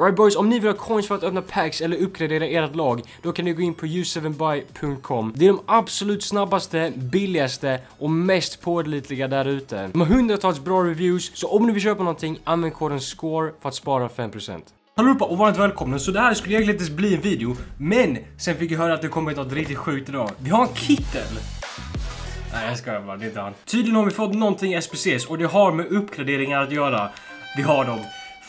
Alright boys, om ni vill ha coins för att öppna packs eller uppgradera ert lag, då kan ni gå in på u7buy.com. Det är de absolut snabbaste, billigaste och mest pålitliga där ute. De har hundratals bra reviews, så om ni vill köpa någonting, använd koden SCORE för att spara 5%. Hallå allihopa och varmt välkomna, så det här skulle egentligen inte bli en video, men sen fick jag höra att det kommer något riktigt sjukt idag. Vi har en kittel! Nej jag skojar bara, det är inte han. Tydligen har vi fått någonting SPCs och det har med uppgraderingar att göra. Vi har dem.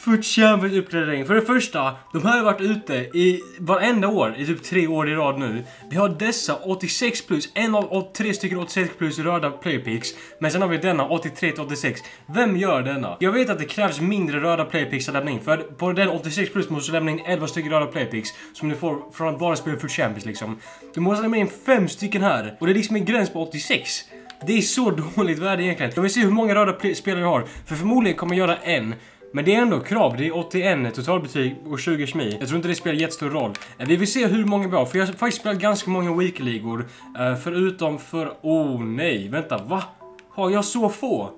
Förtjänat uppgradering. För det första, de här har varit ute i varenda år, i typ tre år i rad nu. Vi har dessa 86 plus, en av tre stycken 86 plus röda playpicks. Men sen har vi denna 83 till 86. Vem gör denna? Jag vet att det krävs mindre röda playpicks att lämna in. För på den 86 plus måste du lämna in 11 stycken röda playpicks. Som du får från att bara spela för Champions liksom. Du måste lämna in 5 stycken här. Och det är liksom en gräns på 86. Det är så dåligt värde egentligen. Jag vill se hur många röda spelare jag har. För förmodligen kommer jag göra en. Men det är ändå krav, det är 81 totalbetyg och 20 kemi. Jag tror inte det spelar jättestor roll. Eh, vi vill se hur många vi har, för jag har faktiskt spelat ganska många weekligor. Eh, förutom för... Oh nej, vänta, va? Har jag så få?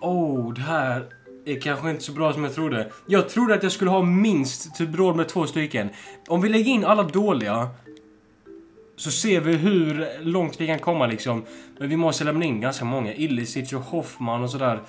Oh, det här är kanske inte så bra som jag trodde. Jag trodde att jag skulle ha minst typ råd med två stycken. Om vi lägger in alla dåliga så ser vi hur långt vi kan komma liksom. Men vi måste lämna in ganska många. Illicic och Hoffman och sådär.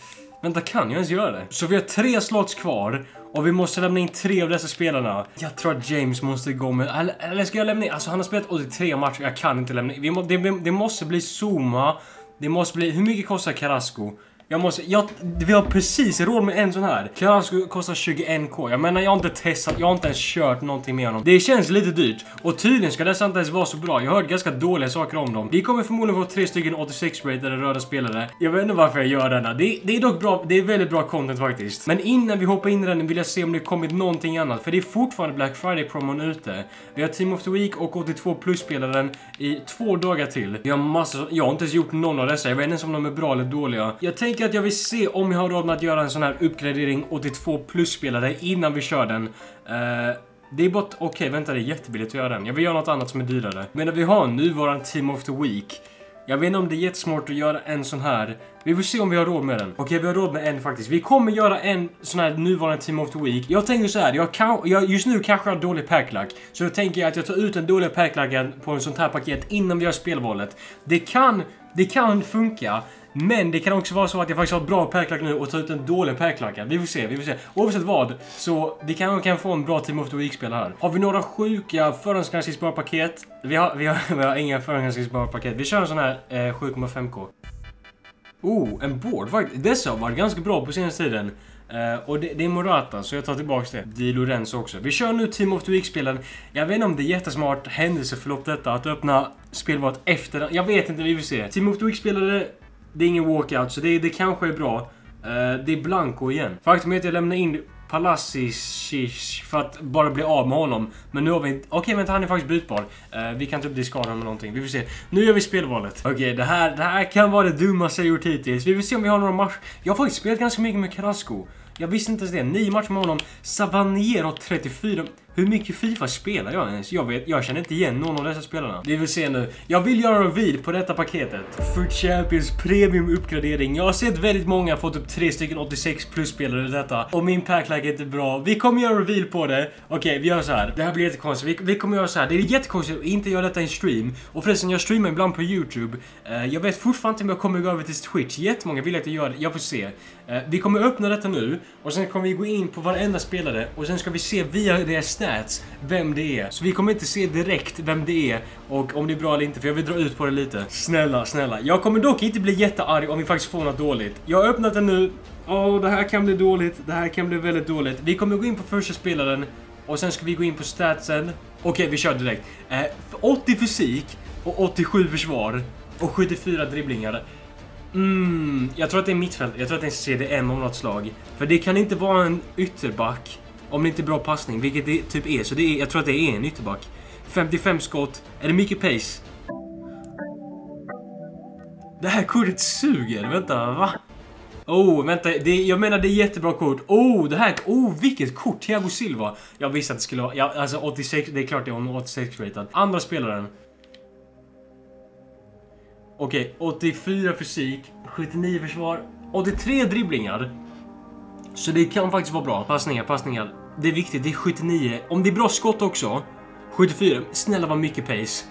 Vänta, kan jag ens göra det? Så vi har tre slots kvar och vi måste lämna in tre av dessa spelarna. Jag tror att James måste gå med... Eller, eller ska jag lämna in? Alltså han har spelat 83 matcher, jag kan inte lämna in. Vi må, det, det måste bli Zuma. Det måste bli... Hur mycket kostar Carrasco? Jag måste, jag, vi har precis råd med en sån här. Klarna skulle kosta 21k. Jag menar jag har inte testat, jag har inte ens kört någonting med honom. Det känns lite dyrt. Och tydligen ska dessa inte ens vara så bra. Jag har hört ganska dåliga saker om dem. Vi kommer förmodligen få tre stycken 86 rated röda spelare. Jag vet inte varför jag gör denna. Det, det är dock bra, det är väldigt bra content faktiskt. Men innan vi hoppar in i den vill jag se om det kommit någonting annat. För det är fortfarande Black Friday promon ute. Vi har Team of the Week och 82 plus spelaren i två dagar till. Vi har massor, jag har inte ens gjort någon av dessa. Jag vet inte ens om de är bra eller dåliga. Jag tänker tänker att jag vill se om jag har råd med att göra en sån här uppgradering 82 plus-spelare innan vi kör den. Uh, det är bara... Okej, okay, vänta, det är jättebilligt att göra den. Jag vill göra något annat som är dyrare. Men vi har nuvarande Team of the Week. Jag vet inte om det är jättesmart att göra en sån här. Vi får se om vi har råd med den. Okej, okay, vi har råd med en faktiskt. Vi kommer göra en sån här nuvarande Team of the Week. Jag tänker så här, jag kan, jag, just nu kanske jag har dålig packlack. Så då tänker jag att jag tar ut den dåliga packlacken på en sånt här paket innan vi gör spelvalet. Det kan, det kan funka. Men det kan också vara så att jag faktiskt har bra pärklack nu och tar ut en dålig pärklacka. Vi får se, vi får se. Oavsett vad, så vi kan, kan få en bra Team of the Week-spelare här. Har vi några sjuka förhandsgranskningsbara paket? Vi har, vi har, vi har inga förhandsgranskningsbara paket. Vi kör en sån här eh, 7,5k. Oh, en board faktiskt. Dessa har varit ganska bra på senaste tiden. Uh, och det, det, är Morata, så jag tar tillbaks det. Di Lorenzo också. Vi kör nu Team of the Week-spelen. Jag vet inte om det är jättesmart händelseförlopp detta, att öppna spelvalet efter Jag vet inte, vi vill se. Team of the Week-spelare det är ingen walkout, så det, det kanske är bra. Uh, det är Blanco igen. Faktum är att jag lämnar in Palacic för att bara bli av med honom. Men nu har vi... Okej, okay, vänta, han är faktiskt bytbar. Uh, eh, vi kan typ diskada honom med någonting. Vi får se. Nu gör vi spelvalet. Okej, okay, det, här, det här kan vara det dummaste jag gjort hittills. Vi vill se om vi har några matcher. Jag har faktiskt spelat ganska mycket med Carrasco. Jag visste inte ens det. Nio matcher med honom. Savanier har 34. Hur mycket Fifa spelar jag ens? Jag vet, jag känner inte igen någon av dessa spelarna. Vi vill se nu. Jag vill göra en vid på detta paketet. Foot Champions Premium uppgradering. Jag har sett väldigt många få typ tre stycken 86 plus spelare i detta. Och min packlack är inte bra. Vi kommer göra en reveal på det. Okej, okay, vi gör så här. Det här blir jättekonstigt. Vi, vi kommer göra så här. Det är jättekonstigt att inte göra detta i en stream. Och förresten, jag streamar ibland på YouTube. Uh, jag vet fortfarande inte om jag kommer gå över till Twitch. Jättemånga vill att jag gör det. Jag får se. Uh, vi kommer öppna detta nu. Och sen kommer vi gå in på varenda spelare. Och sen ska vi se via deras stats vem det är. Så vi kommer inte se direkt vem det är och om det är bra eller inte för jag vill dra ut på det lite. Snälla, snälla. Jag kommer dock inte bli jättearg om vi faktiskt får något dåligt. Jag har öppnat den nu. Åh, oh, det här kan bli dåligt. Det här kan bli väldigt dåligt. Vi kommer gå in på första spelaren och sen ska vi gå in på statsen. Okej, okay, vi kör direkt. Eh, 80 fysik och 87 försvar och 74 dribblingar. Mm, jag tror att det är mittfält. Jag tror att det är en CDM av något slag. För det kan inte vara en ytterback om det inte är bra passning, vilket det typ är. Så det är, jag tror att det är en ytterback. 55 skott. Är det mycket pace? Det här kortet suger. Vänta, va? Oh, vänta. Det, jag menar det är jättebra kort. Oh, det här... Oh, vilket kort! Thiago Silva. Jag visste att det skulle vara... Ja, alltså 86... Det är klart det är 86 rated. Andra spelaren. Okej, okay, 84 fysik, 79 försvar, 83 dribblingar. Så det kan faktiskt vara bra. Passningar, passningar. Det är viktigt, det är 79. Om det är bra skott också. 74. Snälla vad mycket pace.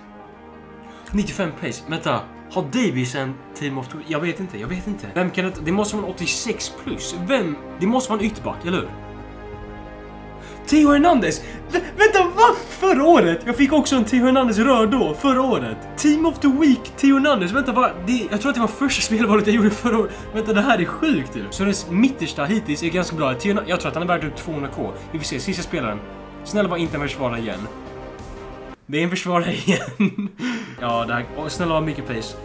95 pace. Vänta. Har Davies en team of... Jag vet inte, jag vet inte. Vem kan det... Det måste vara en 86 plus. Vem? Det måste vara en ytterback, eller hur? Theo Hernandez! V vänta, va? Förra året? Jag fick också en Theo Hernandez röd då, förra året. Team of the Week, Theo Hernandez. Vänta, va? Det, jag tror att det var första spelvalet jag gjorde förra året. Vänta, det här är sjukt ju. Så den mittersta hittills är ganska bra. Theo, jag tror att han är värd typ 200k. Vi får se, sista spelaren. Snälla var inte en försvarare igen. Det är en försvarare igen. ja, det här... Oh, snälla var mycket pace.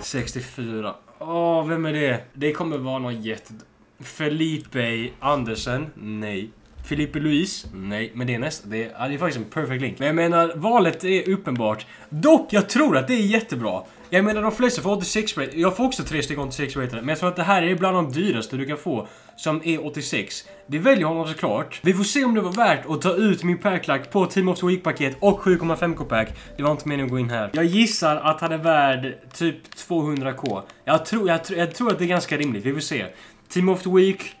64. Åh, oh, vem är det? Det kommer vara någon jätte... Felipe Andersen? Nej. Filippe Luis? Nej, men det är nästan... Det är, det är faktiskt en perfect link. Men jag menar, valet är uppenbart. Dock, jag tror att det är jättebra. Jag menar de flesta får 86 rate. Jag får också tre stycken 86 ratade. Men jag tror att det här är bland de dyraste du kan få. Som är 86. Vi väljer honom såklart. Vi får se om det var värt att ta ut min packlack på Team of the Week-paket och 7,5k pack. Det var inte meningen att gå in här. Jag gissar att han är värd typ 200k. Jag tror, jag, jag tror att det är ganska rimligt. Vi får se. Team of the Week.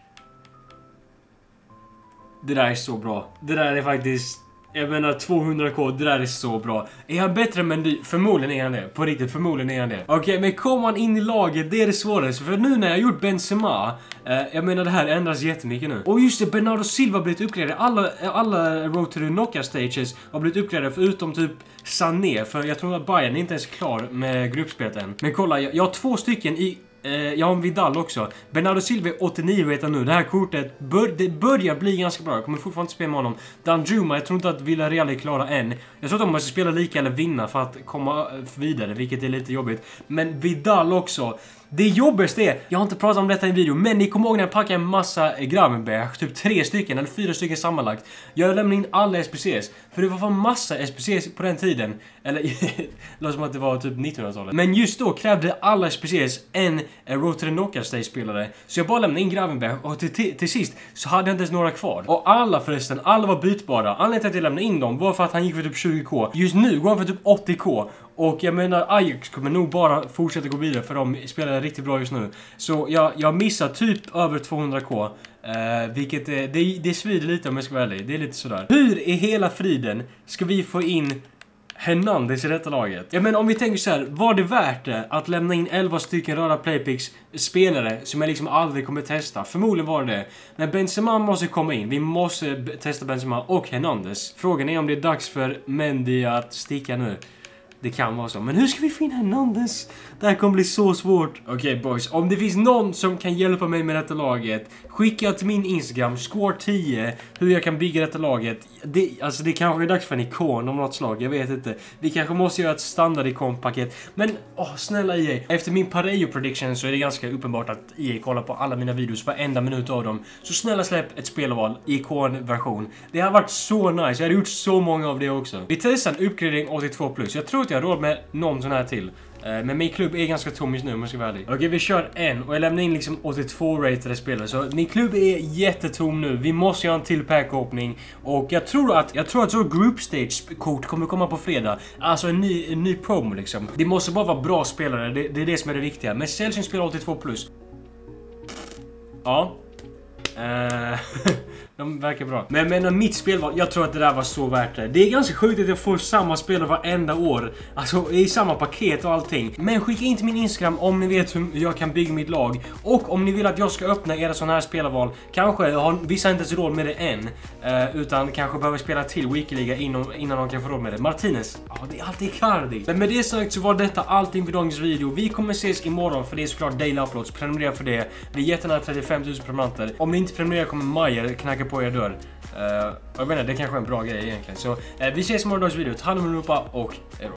Det där är så bra. Det där är faktiskt... Jag menar 200k, det där är så bra. Är han bättre än Mendy? Förmodligen är han det. På riktigt, förmodligen är han det. Okej, okay, men kom han in i laget, det är det svåraste. För nu när jag gjort Benzema, eh, jag menar det här ändras jättemycket nu. Och just det, Bernardo Silva har blivit uppgraderad. Alla, alla Road to the Knockout Stages har blivit uppgraderade förutom typ Sané. För jag tror att Bayern är inte ens klar med gruppspelet än. Men kolla, jag, jag har två stycken i Eh, jag har en Vidal också. Bernardo Silva är 89 vet jag nu. Det här kortet bör, det börjar bli ganska bra. Jag kommer fortfarande inte spela med honom. Danjuma, jag tror inte att Villarreal är klara än. Jag tror att de måste spela lika eller vinna för att komma eh, vidare, vilket är lite jobbigt. Men Vidal också. Det jobbigaste är, jag har inte pratat om detta i en video, men ni kommer ihåg när jag packade en massa Gravenberg, typ tre stycken eller fyra stycken sammanlagt. Jag lämnade in alla SPCs, för det var fan massa SPCs på den tiden. Eller, det låter som att det var typ 1900-talet. Men just då krävde alla SPCs en Road to the Knockout Stage-spelare. Så jag bara lämnade in Gravenberg och till, till, till, sist så hade jag inte ens några kvar. Och alla förresten, alla var bytbara. Anledningen till att jag lämnade in dem var för att han gick för typ 20k. Just nu går han för typ 80k. Och jag menar Ajax kommer nog bara fortsätta gå vidare för de spelar riktigt bra just nu. Så jag, jag missar typ över 200k. Uh, eh, vilket är, det, det svider lite om jag ska vara ärlig. Det är lite sådär. Hur i hela friden ska vi få in Hernandez i detta laget. Ja men om vi tänker så här, var det värt det att lämna in 11 stycken röda playpicks spelare som jag liksom aldrig kommer testa? Förmodligen var det det. Men Benzema måste komma in. Vi måste testa Benzema och Hernandez. Frågan är om det är dags för Mendy att sticka nu. Det kan vara så. Men hur ska vi få in Hernandez? Det här kommer bli så svårt. Okej okay, boys, om det finns någon som kan hjälpa mig med detta laget, skicka till min Instagram, score10, hur jag kan bygga detta laget. Det, alltså det kanske är dags för en ikon om något slag, jag vet inte. Vi kanske måste göra ett standard ikonpaket. Men, åh, snälla EA. Efter min Pareo prediction så är det ganska uppenbart att EA kollar på alla mina videos, varenda minut av dem. Så snälla släpp ett spelval i ikonversion. Det har varit så nice, jag hade gjort så många av det också. Vi testar en uppgradering 82 plus. Jag tror inte jag har råd med någon sån här till. Eh, men min klubb är ganska tom just nu om jag ska vara ärlig. Okej, okay, vi kör en och jag lämnar in liksom 82-ratade spelare. Så min klubb är jättetom nu. Vi måste göra en till pack-opening. Och jag tror att, jag tror att så group stage-kort kommer komma på fredag. Alltså en ny, en ny promo liksom. Det måste bara vara bra spelare, det, det är det som är det viktiga. Men sällsynt spelar 82 plus. Ja. Uh, De verkar bra. Men jag menar mitt spelval, jag tror att det där var så värt det. Det är ganska sjukt att jag får samma spelare varenda år. Alltså i samma paket och allting. Men skicka in till min Instagram om ni vet hur jag kan bygga mitt lag. Och om ni vill att jag ska öppna era sådana här spelarval. Kanske har vissa inte ens råd med det än. Eh, utan kanske behöver spela till Wikiliga innan, innan de kan få råd med det. Martinez. Ja, det är alltid Cardi. Men med det sagt så var detta allting för dagens video. Vi kommer ses imorgon för det är såklart daily uploads. Prenumerera för det. Vi är jättenära 35 000 prenumeranter. Om ni inte prenumererar kommer Majer knacka på er dörr. Uh, jag menar, det kanske är en bra grej egentligen. Så uh, vi ses i morgondagens video. Ta hand om allihopa och hejdå.